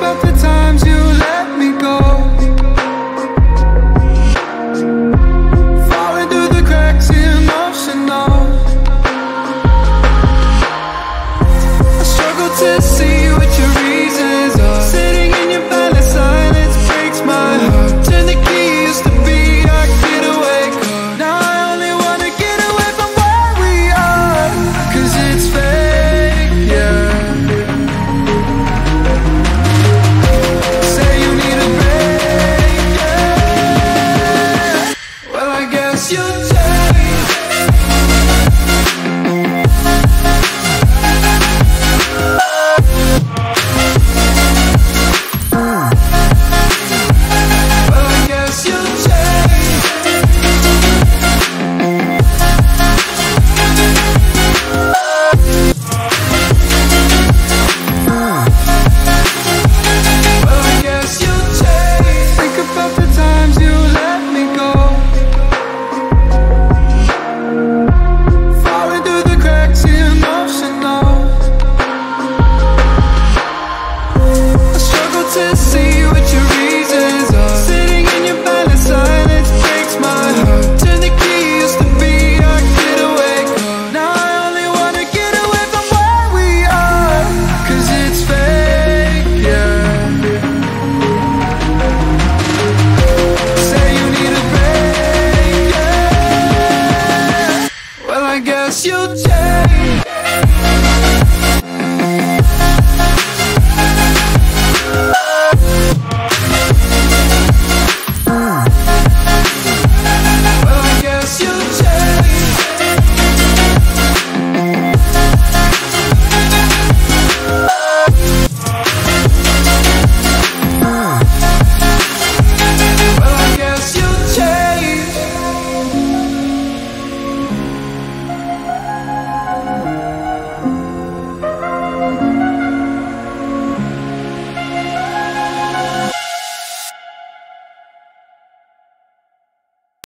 about the times you let me go. Falling through the cracks, emotional. I struggle to see